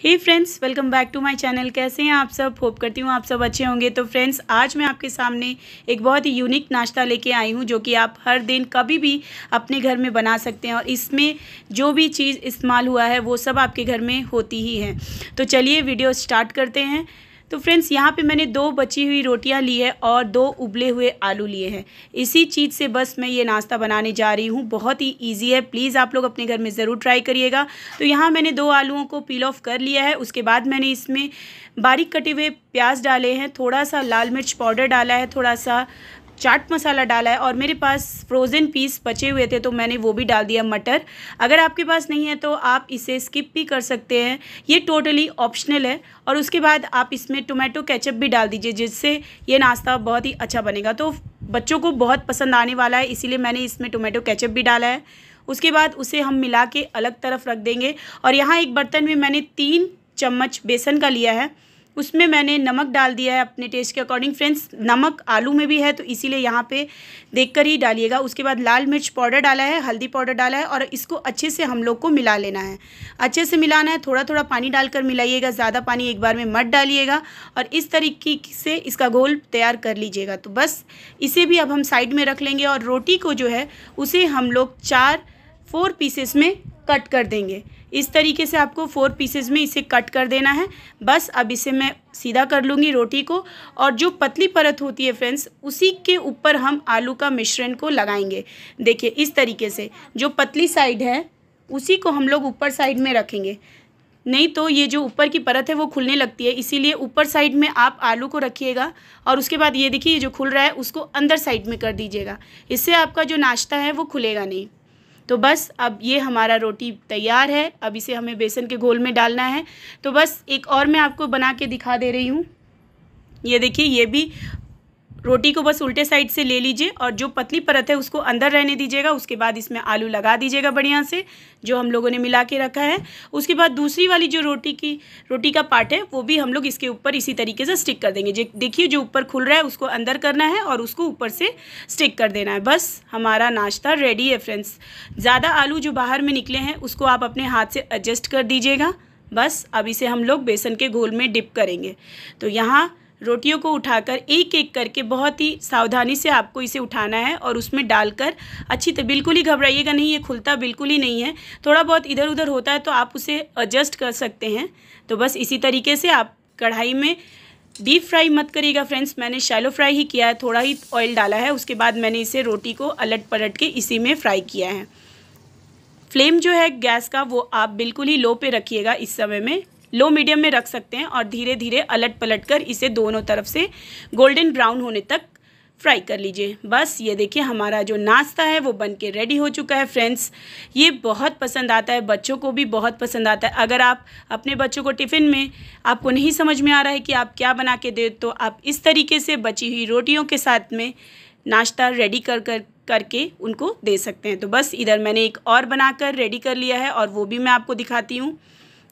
Hey friends welcome back to my channel कैसे हैं आप सब? होप करती हूँ आप सब अच्छे होंगे। तो फ्रेंड्स आज मैं आपके सामने एक बहुत ही यूनिक नाश्ता लेके आई हूँ, जो कि आप हर दिन कभी भी अपने घर में बना सकते हैं और इसमें जो भी चीज़ इस्तेमाल हुआ है, वो सब आपके घर में होती ही है। तो चलिए वीडियो स्टार्ट करते हैं। तो फ्रेंड्स, यहाँ पे मैंने दो बची हुई रोटियाँ ली है और दो उबले हुए आलू लिए हैं। इसी चीज़ से बस मैं ये नाश्ता बनाने जा रही हूँ। बहुत ही ईजी है। प्लीज़ आप लोग अपने घर में ज़रूर ट्राई करिएगा। तो यहाँ मैंने दो आलूओं को पील ऑफ़ कर लिया है। उसके बाद मैंने इसमें बारीक कटे हुए प्याज डाले हैं। थोड़ा सा लाल मिर्च पाउडर डाला है। थोड़ा सा चाट मसाला डाला है और मेरे पास फ्रोज़न पीस बचे हुए थे तो मैंने वो भी डाल दिया मटर। अगर आपके पास नहीं है तो आप इसे स्किप भी कर सकते हैं। ये टोटली ऑप्शनल है और उसके बाद आप इसमें टोमेटो केचप भी डाल दीजिए, जिससे ये नाश्ता बहुत ही अच्छा बनेगा। तो बच्चों को बहुत पसंद आने वाला है, इसीलिए मैंने इसमें टोमेटो केचप भी डाला है। उसके बाद उसे हम मिला के अलग तरफ़ रख देंगे और यहाँ एक बर्तन में मैंने तीन चम्मच बेसन का लिया है। उसमें मैंने नमक डाल दिया है अपने टेस्ट के अकॉर्डिंग फ्रेंड्स नमक आलू में भी है तो इसीलिए यहाँ पे देखकर ही डालिएगा। उसके बाद लाल मिर्च पाउडर डाला है, हल्दी पाउडर डाला है और इसको अच्छे से हम लोग को मिला लेना है। अच्छे से मिलाना है थोड़ा थोड़ा पानी डालकर मिलाइएगा, ज़्यादा पानी एक बार में मत डालिएगा और इस तरीके से इसका गोल तैयार कर लीजिएगा। तो बस इसे भी अब हम साइड में रख लेंगे और रोटी को जो है, उसे हम लोग चार फोर पीसेस में कट कर देंगे। इस तरीके से आपको फोर पीसेस में इसे कट कर देना है। बस अब इसे मैं सीधा कर लूँगी रोटी को और जो पतली परत होती है फ्रेंड्स, उसी के ऊपर हम आलू का मिश्रण को लगाएँगे। देखिए इस तरीके से जो पतली साइड है, उसी को हम लोग ऊपर साइड में रखेंगे। नहीं तो ये जो ऊपर की परत है, वो खुलने लगती है। इसीलिए ऊपर साइड में आप आलू को रखिएगा और उसके बाद ये देखिए, ये जो खुल रहा है, उसको अंदर साइड में कर दीजिएगा। इससे आपका जो नाश्ता है, वो खुलेगा नहीं। तो बस अब ये हमारा रोटी तैयार है। अब इसे हमें बेसन के घोल में डालना है। तो बस एक और मैं आपको बना के दिखा दे रही हूँ। ये देखिए, ये भी रोटी को बस उल्टे साइड से ले लीजिए और जो पतली परत है उसको अंदर रहने दीजिएगा, उसके बाद इसमें आलू लगा दीजिएगा बढ़िया से, जो हम लोगों ने मिला के रखा है। उसके बाद दूसरी वाली जो रोटी की, रोटी का पार्ट है, वो भी हम लोग इसके ऊपर इसी तरीके से स्टिक कर देंगे। देखिए जो ऊपर खुल रहा है, उसको अंदर करना है और उसको ऊपर से स्टिक कर देना है। बस हमारा नाश्ता रेडी है फ्रेंड्स। ज़्यादा आलू जो बाहर में निकले हैं, उसको आप अपने हाथ से एडजस्ट कर दीजिएगा। बस अब इसे हम लोग बेसन के घोल में डिप करेंगे। तो यहाँ रोटियों को उठाकर एक एक करके बहुत ही सावधानी से आपको इसे उठाना है और उसमें डालकर अच्छी तरह बिल्कुल ही घबराइएगा नहीं, ये खुलता बिल्कुल ही नहीं है। थोड़ा बहुत इधर उधर होता है तो आप उसे एडजस्ट कर सकते हैं। तो बस इसी तरीके से आप कढ़ाई में डीप फ्राई मत करिएगा फ्रेंड्स मैंने शैलो फ्राई ही किया है, थोड़ा ही ऑयल डाला है, उसके बाद मैंने इसे रोटी को अलट पलट के इसी में फ्राई किया है। फ्लेम जो है गैस का वो आप बिल्कुल ही लो पे रखिएगा इस समय में। लो मीडियम में रख सकते हैं और धीरे धीरे अलट पलट कर इसे दोनों तरफ़ से गोल्डन ब्राउन होने तक फ्राई कर लीजिए। बस ये देखिए, हमारा जो नाश्ता है वो बन के रेडी हो चुका है फ्रेंड्स ये बहुत पसंद आता है, बच्चों को भी बहुत पसंद आता है। अगर आप अपने बच्चों को टिफ़िन में आपको नहीं समझ में आ रहा है कि आप क्या बना के दे तो आप इस तरीके से बची हुई रोटियों के साथ में नाश्ता रेडी कर कर, करके उनको दे सकते हैं। तो बस इधर मैंने एक और बनाकर रेडी कर लिया है और वो भी मैं आपको दिखाती हूँ।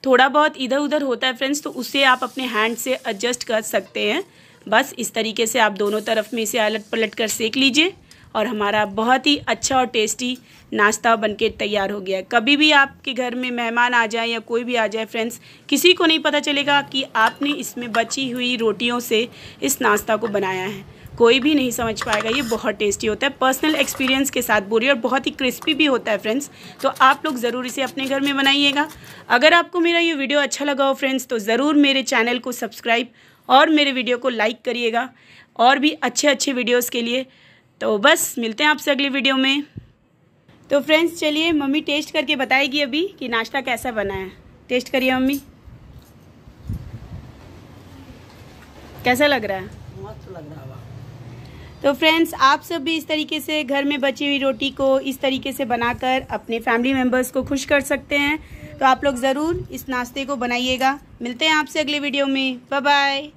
थोड़ा बहुत इधर उधर होता है फ्रेंड्स तो उसे आप अपने हैंड से एडजस्ट कर सकते हैं। बस इस तरीके से आप दोनों तरफ़ में इसे अलट पलट कर सेक लीजिए और हमारा बहुत ही अच्छा और टेस्टी नाश्ता बनके तैयार हो गया है। कभी भी आपके घर में मेहमान आ जाए या कोई भी आ जाए फ्रेंड्स किसी को नहीं पता चलेगा कि आपने इसमें बची हुई रोटियों से इस नाश्ता को बनाया है। कोई भी नहीं समझ पाएगा। ये बहुत टेस्टी होता है। पर्सनल एक्सपीरियंस के साथ बोलिए और बहुत ही क्रिस्पी भी होता है, फ्रेंड्स। तो आप लोग ज़रूर इसे अपने घर में बनाइएगा। अगर आपको मेरा ये वीडियो अच्छा लगा हो, फ्रेंड्स तो ज़रूर मेरे चैनल को सब्सक्राइब और मेरे वीडियो को लाइक करिएगा। और भी अच्छे अच्छे वीडियोज़ के लिए। तो बस, मिलते हैं आपसे अगली वीडियो में। तो फ्रेंड्स, चलिए, मम्मी टेस्ट करके बताएगी अभी कि नाश्ता कैसा बना है। टेस्ट करिए मम्मी। कैसा लग रहा है? लग रहा है। तो फ्रेंड्स आप सब भी इस तरीके से घर में बची हुई रोटी को इस तरीके से बनाकर अपने फैमिली मेंबर्स को खुश कर सकते हैं। तो आप लोग ज़रूर इस नाश्ते को बनाइएगा। मिलते हैं आपसे अगले वीडियो में। बाय